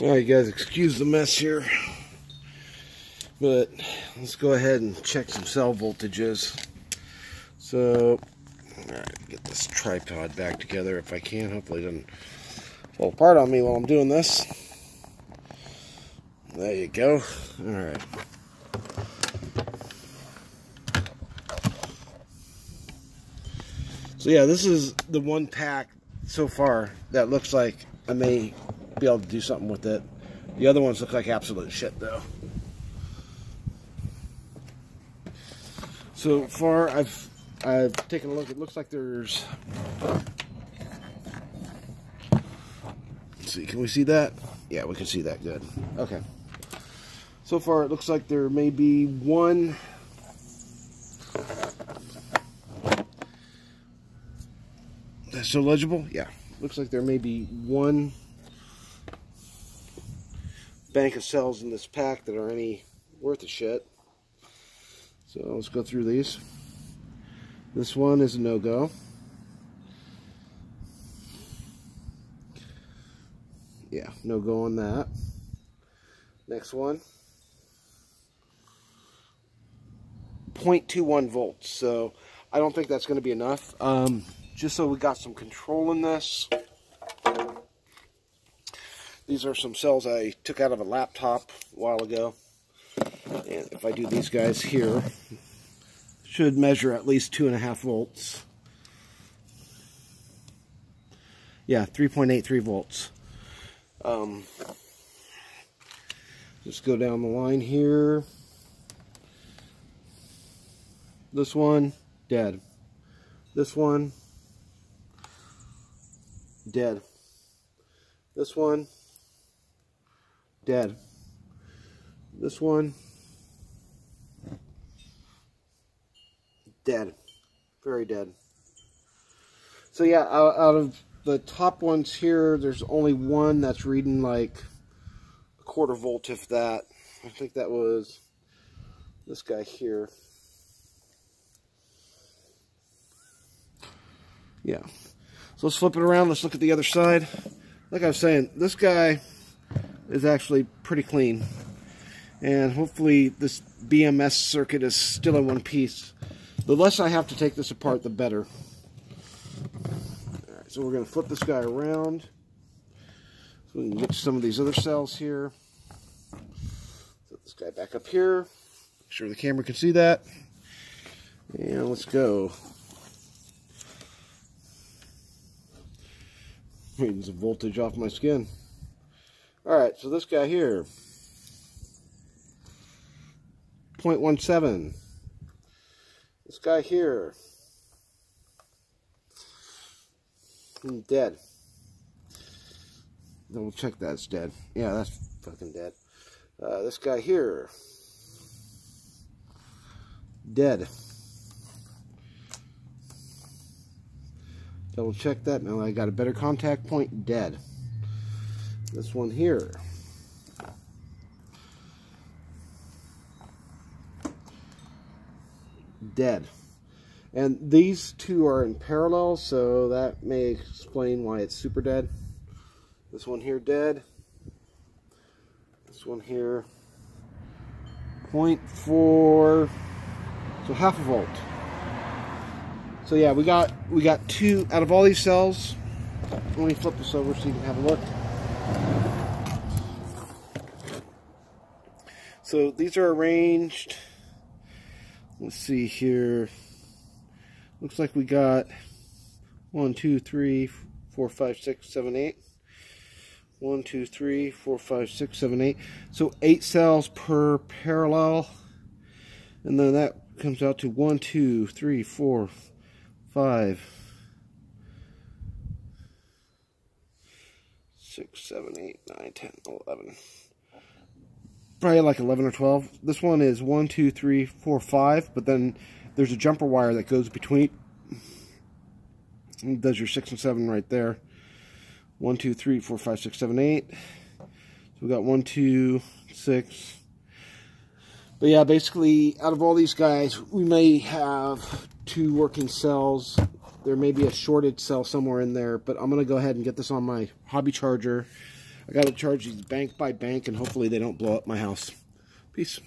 Well, you guys excuse the mess here, but let's go ahead and check some cell voltages. So, get this tripod back together if I can. Hopefully it doesn't fall apart on me while I'm doing this. There you go. Alright. So yeah, this is the one pack so far that looks like I may be able to do something with it. The other ones look like absolute shit though. So far I've I've taken a look. It looks like there's Let's see, can we see that? Yeah, we can see that good. Okay. So far it looks like there may be one That's so legible? Yeah. Looks like there may be one bank of cells in this pack that are any worth a shit. So let's go through these. This one is a no-go. Yeah, no-go on that. Next one. 0.21 volts. So I don't think that's going to be enough. Um, just so we got some control in this. These are some cells I took out of a laptop a while ago. And if I do these guys here, should measure at least two and a half volts. Yeah, 3.83 volts. Um, just go down the line here. This one, dead. This one, dead. This one, dead. This one, dead. Very dead. So yeah, out, out, of the top ones here, there's only one that's reading like a quarter volt, if that. I think that was this guy here. Yeah. So let's flip it around. Let's look at the other side. Like I was saying, this guy is actually pretty clean. And hopefully this BMS circuit is still in one piece. The less I have to take this apart, the better. Alright, so we're going to flip this guy around. So we can get some of these other cells here. Set this guy back up here. Make sure the camera can see that. And let's go. reading some voltage off my skin. Alright, so this guy here, 0.17. This guy here, dead. Then we'll check that's dead. Yeah, that's fucking dead. Uh, this guy here, dead. Double check that. Now I got a better contact point. Dead. This one here. Dead. And these two are in parallel, so that may explain why it's super dead. This one here dead. This one here 0.4, so half a volt. So yeah, we got we got two out of all these cells. Let me flip this over so you can have a look. So these are arranged. Let's see here. Looks like we got one, two, three, four, five, six, seven, eight. One, two, three, four, five, six, seven, eight. So eight cells per parallel. And then that comes out to one, two, three, four, five, six, seven, eight, nine, ten, eleven. Probably like 11 or 12. This one is one, two, three, four, five, but then there's a jumper wire that goes between. Does your 6 and 7 right there. One, two, three, four, five, six, seven, eight. So we got one, two, six. But yeah, basically, out of all these guys, we may have two working cells. There may be a shorted cell somewhere in there, but I'm going to go ahead and get this on my hobby charger. I got to charge these bank by bank, and hopefully they don't blow up my house. Peace.